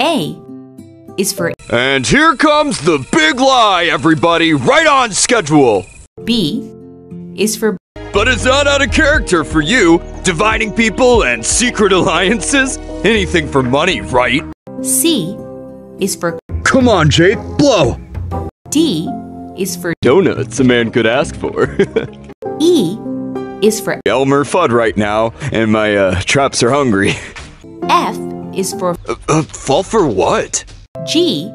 A is for And here comes the big lie, everybody, right on schedule. B is for But it's not out of character for you, dividing people and secret alliances. Anything for money, right? C is for Come on, Jake, blow. D is for Donuts a man could ask for. E is for Elmer Fudd right now, and my uh, traps are hungry. F is for Uh, uh, fall for what? G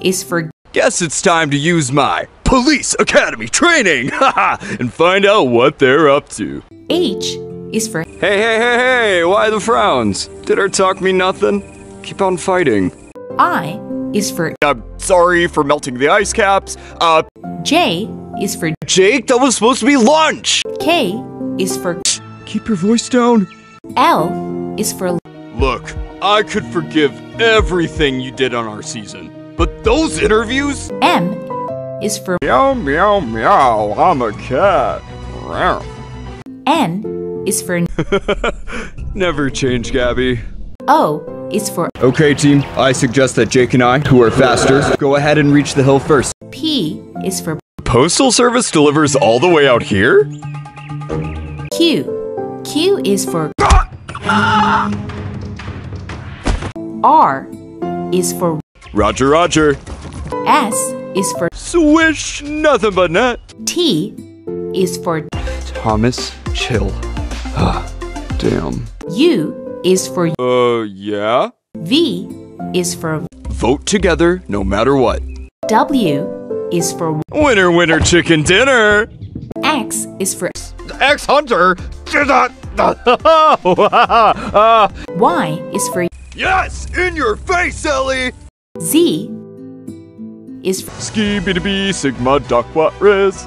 is for Guess it's time to use my police academy training, haha, and find out what they're up to. H is for Hey, hey, hey, hey, why the frowns? Did our talk mean nothing? Keep on fighting. I is for I'm sorry for melting the ice caps. Uh, J is for Jake, that was supposed to be lunch! K is for Keep your voice down. L is for Look, I could forgive everything you did on our season, but those interviews? M is for Meow, meow, meow, I'm a cat. Meow. N is for Never change, Gabby. O is for Okay, team, I suggest that Jake and I, who are faster, go ahead and reach the hill first. P is for Postal Service delivers all the way out here? Q. Q is for ah! R is for Roger, Roger. S is for Swish, nothing but net. T is for Thomas, chill. Ah, damn. U is for Uh, yeah? V is for Vote together no matter what. W is for Winner, winner, chicken dinner! X is for Ex Hunter! Y is for yes! In your face, Ellie! Z is Ski bee sigma duck what riz.